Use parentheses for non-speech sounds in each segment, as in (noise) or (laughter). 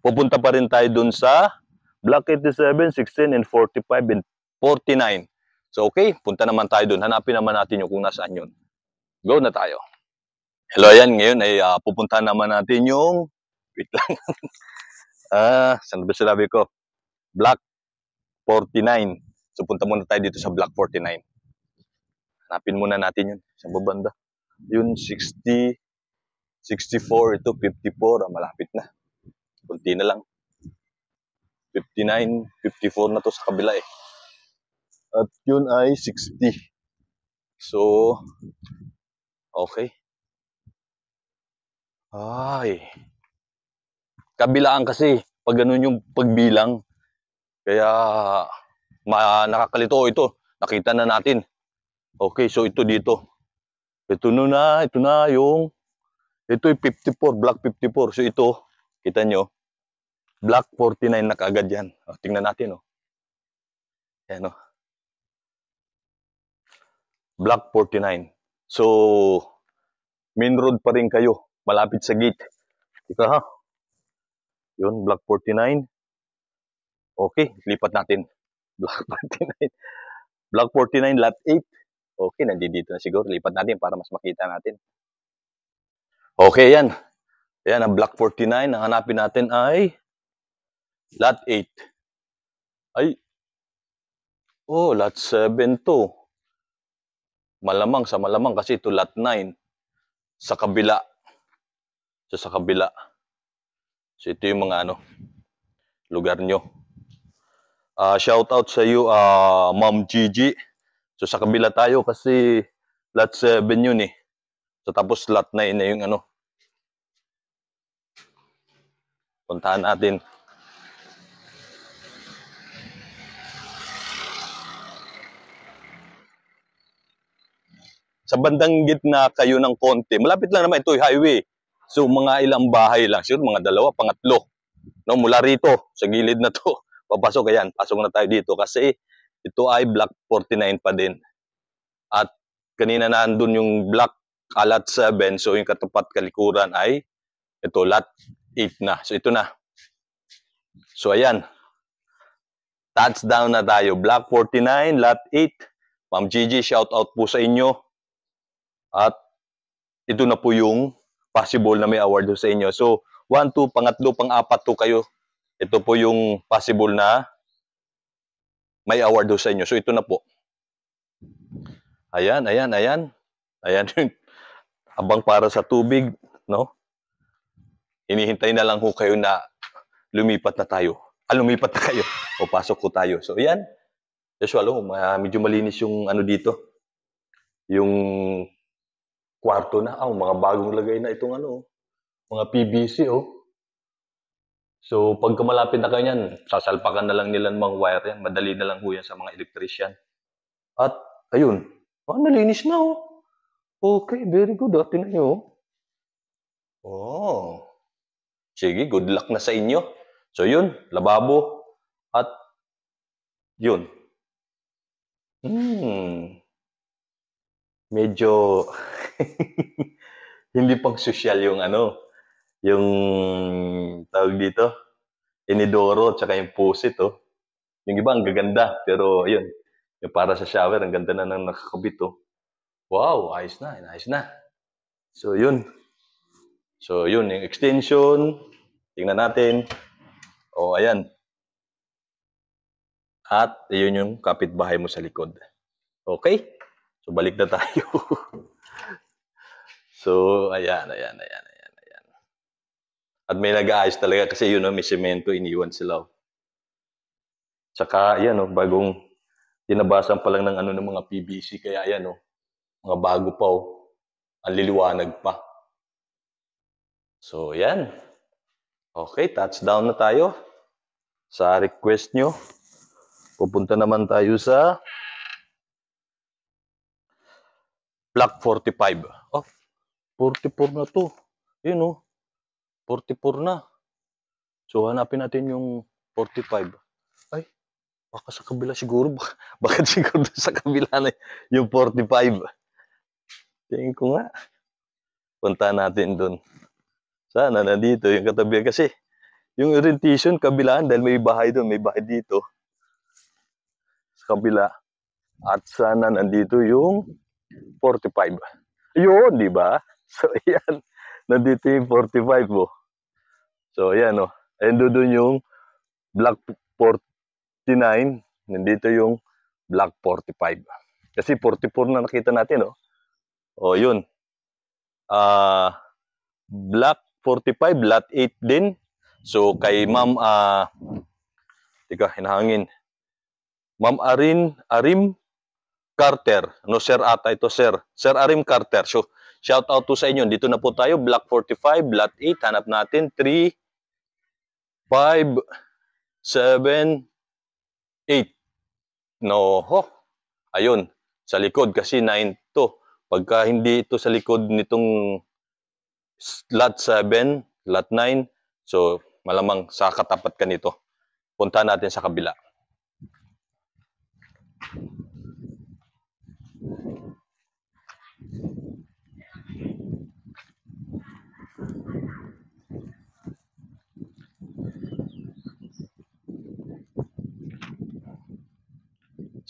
pupunta pa rin tayo dun sa Block 87, 16, and 45, and 49. So, okay, punta naman tayo dun. Hanapin naman natin yung kung nasaan yun. Go na tayo. Hello, ayan. Ngayon ay uh, pupunta naman natin yung... (laughs) Wait lang. ah, saan ba sinabi ko? Block 49. So, punta muna tayo dito sa Block 49. Hanapin muna natin yun. Sa babanda. Yun, 60, 64, ito 54. Ah, malapit na. Kunti na lang. 59, 54 na to sa kabila eh. At yun ay 60. So, okay. Ay. Kabilaan kasi, pag ganun yung pagbilang, kaya ma nakakalito ito. Nakita na natin. Okay, so ito dito. Ito na, ito na yung, ito yung 54, block 54. So ito, kita nyo, Black 49 na kaagad yan. O, tingnan natin, oh. Yan, oh. Black 49. So, main road pa rin kayo. Malapit sa gate. Ika ha. Yun, Black 49. Okay, lipat natin. (laughs) Black 49. Black 49, lot 8. Okay, nandito na siguro. Lipat natin para mas makita natin. Okay, yan. Yan, ang Black 49. Ang hanapin natin ay Lot 8. Ay. Oh, lot 7 to. Malamang sa malamang kasi ito lot 9. Sa kabila. So, sa kabila. So, ito yung mga ano, lugar nyo. Uh, shout out sa iyo, uh, Ma'am Gigi. So, sa kabila tayo kasi lot 7 yun eh. So, tapos lot 9 na yung ano. Puntahan natin. Sa bandang gitna kayo ng konti. Malapit lang naman ito yung highway. So mga ilang bahay lang, siguro mga dalawa, pangatlo. No, mula rito, sa gilid na to, (laughs) papasok ayan, pasok na tayo dito kasi ito ay block 49 pa din. At kanina na andun yung block alat 7, so yung katapat kalikuran ay ito, lot 8 na. So ito na. So ayan, touchdown na tayo. Block 49, lot 8. Ma'am Gigi, shout out po sa inyo. At ito na po yung possible na may award sa inyo. So, 1, 2, pangatlo, pang-apat to kayo. Ito po yung possible na may award sa inyo. So, ito na po. Ayan, ayan, ayan. Ayan (laughs) yung abang para sa tubig, no? Hinihintay na lang ho kayo na lumipat na tayo. Ah, lumipat na kayo. O pasok ko tayo. So, ayan. Usual, oh, medyo malinis yung ano dito. Yung kwarto na. Oh, mga bagong lagay na itong ano, mga PVC, oh. So, pagka malapit na kayo yan, sasalpakan na lang nila ng mga wire yan. Madali na lang ho yan sa mga electrician. At, ayun. Oh, nalinis na, oh. Okay, very good. Oh. Tingnan nyo, oh. Oh. Sige, good luck na sa inyo. So, yun. Lababo. At, yun. Hmm. Medyo (laughs) hindi pang social yung ano, yung tawag dito, inidoro, tsaka yung pusit, oh. Yung iba, ang gaganda. Pero, ayun, yung para sa shower, ang ganda na nang nakakabit, oh. Wow, ayos na, ayos na. So, yun. So, yun, yung extension. Tingnan natin. O, oh, ayan. At, yun yung kapitbahay mo sa likod. Okay? So, balik na tayo. (laughs) So, ayan, ayan, ayan, ayan, ayan. At may nag-aayos talaga kasi yun, no, may semento, iniwan sila. Oh. Tsaka, ayan, no, bagong tinabasan pa lang ng ano ng mga PVC, kaya ayan, no, mga bago pa, oh. Ang liliwanag pa. So, ayan. Okay, touchdown na tayo. Sa request nyo, pupunta naman tayo sa Block 45. Oh, 44 na to. Yun oh. 44 na. So hanapin natin yung 45. Ay, baka sa kabila siguro. (laughs) Bakit siguro sa kabila na yung 45. Tingin ko nga. Punta natin doon. Sana nandito yung katabi kasi Yung orientation, kabilaan, dahil may bahay doon, may bahay dito. Sa kabila. At sana nandito yung 45. Yun, di ba? (laughs) So, ayan. Nandito yung 45 mo. Oh. So, ayan. Oh. Ayan doon yung black 49. Nandito yung black 45. Kasi 44 na nakita natin, oh. O, oh, yun. Ah, uh, black 45, lot 8 din. So, kay ma'am, ah, uh, tika, hinahangin. Ma'am Arin, Arim Carter. No, sir ata ito, sir. Sir Arim Carter. So, Shout out to sa inyo. Dito na po tayo, Block 45, Lot 8. Hanap natin 3, 5, 7, 8. No, ho. Ayun, sa likod kasi 9 to. Pagka hindi ito sa likod nitong lot 7, lot 9, so malamang sa katapat ka nito. Punta natin sa kabila.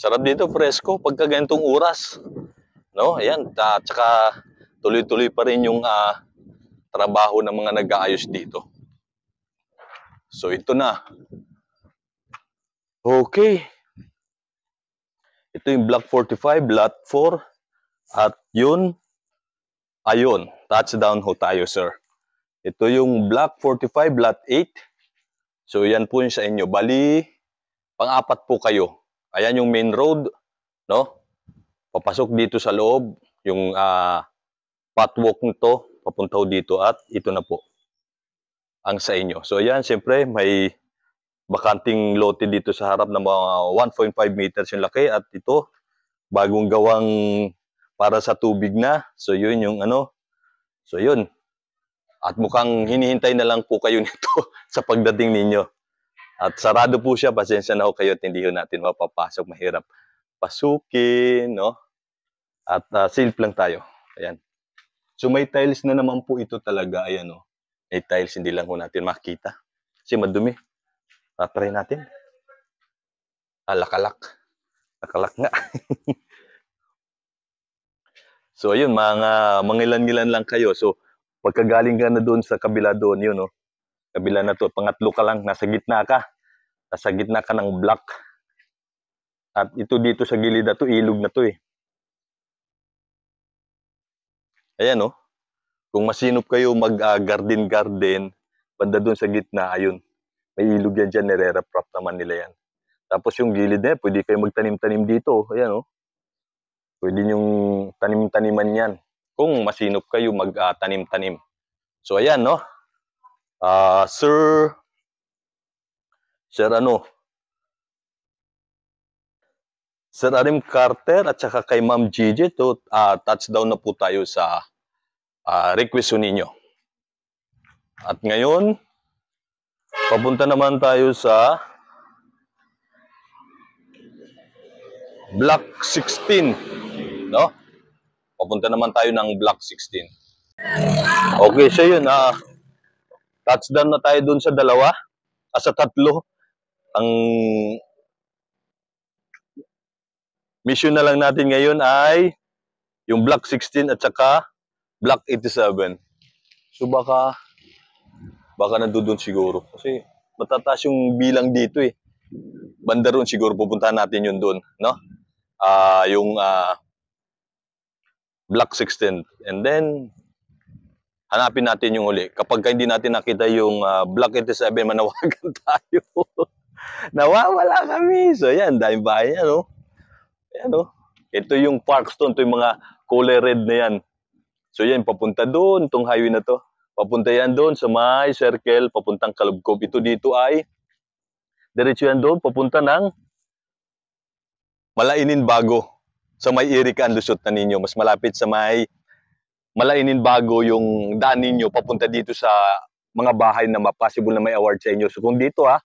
Sarap dito, fresco, pagka ganitong oras. No, ayan, at saka tuloy-tuloy pa rin yung uh, trabaho ng mga nag-aayos dito. So, ito na. Okay. Ito yung block 45, lot 4. At yun, ayun, touchdown ho tayo, sir. Ito yung block 45, lot 8. So, yan po yung sa inyo. Bali, pang-apat po kayo. Ayan yung main road, no? Papasok dito sa loob, yung uh, pathwalk nito, papunta dito at ito na po ang sa inyo. So ayan, siyempre may bakanting lote dito sa harap ng mga 1.5 meters yung laki at ito bagong gawang para sa tubig na. So yun yung ano. So yun. At mukhang hinihintay na lang po kayo (laughs) nito sa pagdating ninyo. At sarado po siya, pasensya na ho kayo at hindi ho natin mapapasok, mahirap pasukin, no? At uh, safe lang tayo. Ayan. So may tiles na naman po ito talaga, ayan no. May tiles, hindi lang ho natin makita. Kasi madumi. Tatry natin. Ah, lakalak. Nga. (laughs) so ayun, mga mangilan-ngilan lang kayo. So pagkagaling ka na doon sa kabila doon, yun no kabila na to. Pangatlo ka lang, nasa gitna ka. Nasa gitna ka ng block. At ito dito sa gilid na to, ilog na to eh. Ayan oh. Kung masinop kayo mag-garden-garden, uh, banda doon sa gitna, ayun. May ilog yan dyan, nire-reprop naman nila yan. Tapos yung gilid na yan, pwede kayo magtanim-tanim dito. Ayan oh. Pwede yung tanim-taniman yan. Kung masinop kayo mag-tanim-tanim. Uh, so ayan no. Uh, Sir, Sir ano, Sir Arim Carter at saka kay Ma'am Gigi, to, uh, touchdown na po tayo sa uh, request ninyo. At ngayon, papunta naman tayo sa Block 16. No? Papunta naman tayo ng Block 16. Okay, so yun. Uh, Touchdown na tayo dun sa dalawa, ah, sa tatlo. Ang mission na lang natin ngayon ay yung Block 16 at saka Block 87. So baka baka nandun siguro. Kasi matataas yung bilang dito eh. Banda ron siguro pupuntahan natin yun doon, no? Ah, uh, yung uh, Block 16. And then hanapin natin yung uli. Kapag hindi natin nakita yung uh, Block 87, manawagan (laughs) tayo. Nawawala kami. So yan, dahil bahay yan, no? Yan? Ito yung Parkstone, ito yung mga color red na yan. So yan, papunta doon, itong highway na to. Papunta yan doon sa may circle, papuntang Kalubkob. Ito dito ay, diretso yan doon, papunta ng Malainin Bago. Sa may Erika Lusot na ninyo. Mas malapit sa may malainin bago yung daan ninyo papunta dito sa mga bahay na possible na may award sa inyo. So kung dito ha,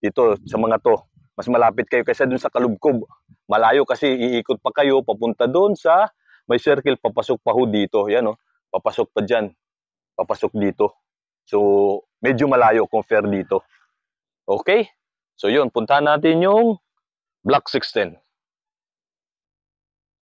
dito sa mga to, mas malapit kayo kaysa dun sa Kalubkob. Malayo kasi iikot pa kayo papunta doon sa may circle, papasok pa ho dito. Yan oh, papasok pa dyan. Papasok dito. So, medyo malayo compare dito. Okay? So yun, puntahan natin yung Block 16.